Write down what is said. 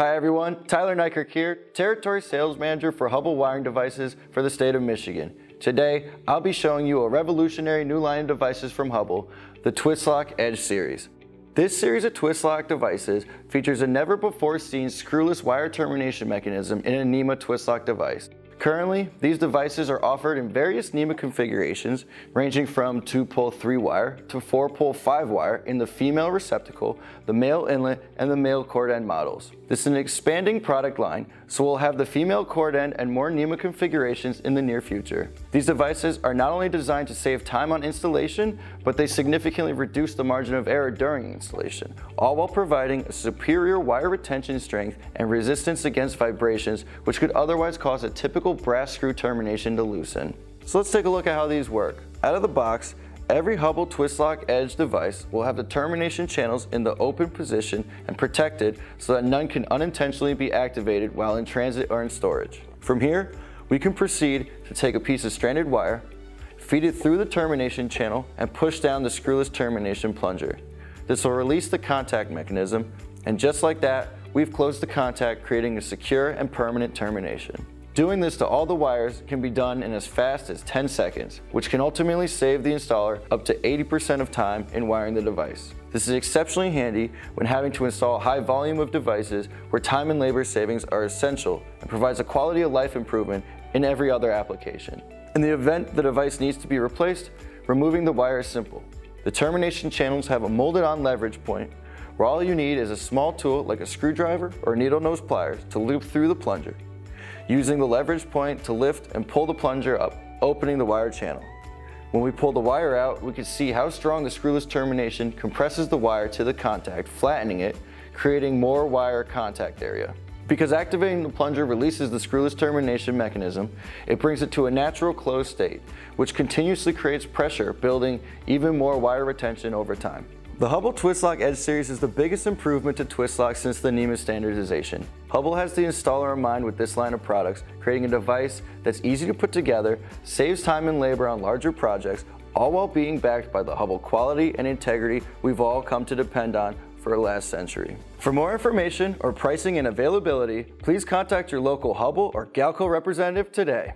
Hi everyone, Tyler Nykirk here, Territory Sales Manager for Hubbell Wiring Devices for the state of Michigan. Today, I'll be showing you a revolutionary new line of devices from Hubbell, the Twistlock Edge series. This series of Twistlock devices features a never before seen screwless wire termination mechanism in a NEMA Twistlock device. Currently, these devices are offered in various NEMA configurations ranging from 2-pole 3-wire to 4-pole 5-wire in the female receptacle, the male inlet, and the male cord end models. This is an expanding product line, so we'll have the female cord end and more NEMA configurations in the near future. These devices are not only designed to save time on installation, but they significantly reduce the margin of error during installation, all while providing a superior wire retention strength and resistance against vibrations, which could otherwise cause a typical brass screw termination to loosen. So let's take a look at how these work. Out of the box, Every Hubbell Twistlock Edge device will have the termination channels in the open position and protected so that none can unintentionally be activated while in transit or in storage. From here, we can proceed to take a piece of stranded wire, feed it through the termination channel, and push down the screwless termination plunger. This will release the contact mechanism, and just like that, we've closed the contact, creating a secure and permanent termination. Doing this to all the wires can be done in as fast as 10 seconds, which can ultimately save the installer up to 80% of time in wiring the device. This is exceptionally handy when having to install a high volume of devices where time and labor savings are essential and provides a quality of life improvement in every other application. In the event the device needs to be replaced, removing the wire is simple. The termination channels have a molded on leverage point where all you need is a small tool like a screwdriver or needle nose pliers to loop through the plunger using the leverage point to lift and pull the plunger up, opening the wire channel. When we pull the wire out, we can see how strong the screwless termination compresses the wire to the contact, flattening it, creating more wire contact area. Because activating the plunger releases the screwless termination mechanism, it brings it to a natural closed state, which continuously creates pressure, building even more wire retention over time. The Hubbell Twistlock Edge series is the biggest improvement to Twistlock since the NEMA standardization. Hubbell has the installer in mind with this line of products, creating a device that's easy to put together, saves time and labor on larger projects, all while being backed by the Hubbell quality and integrity we've all come to depend on for the last century. For more information or pricing and availability, please contact your local Hubbell or Galco representative today.